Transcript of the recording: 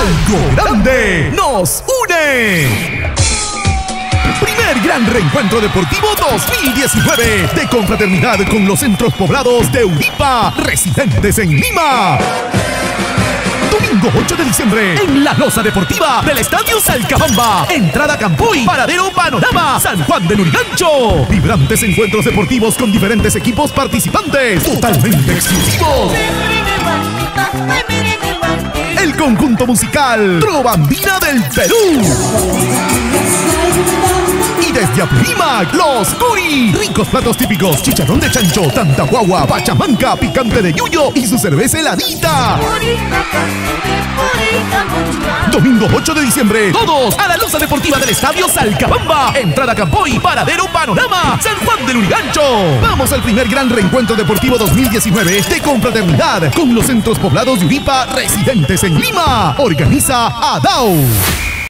Algo grande nos une. Primer gran reencuentro deportivo 2019 de confraternidad con los centros poblados de Uripa, residentes en Lima. Domingo 8 de diciembre en la Loza Deportiva del Estadio Salcabamba. Entrada Campoy, Paradero Panorama, San Juan de Lurigancho. Vibrantes encuentros deportivos con diferentes equipos participantes, totalmente exclusivos. Conjunto musical Trovandina del Perú. Y desde Apurímac, los Curi. Ricos platos típicos, chicharrón de chancho, tanta guagua, pachamanca, picante de yuyo y su cerveza heladita. Domingo 8 de diciembre, todos a la Loza Deportiva del Estadio Salcabamba. Entrada Campoy, Paradero Panorama, San Juan del Urigancho. Vamos al primer gran reencuentro deportivo 2019 de confraternidad con los centros poblados de Uripa residentes en Lima. Organiza ADAO.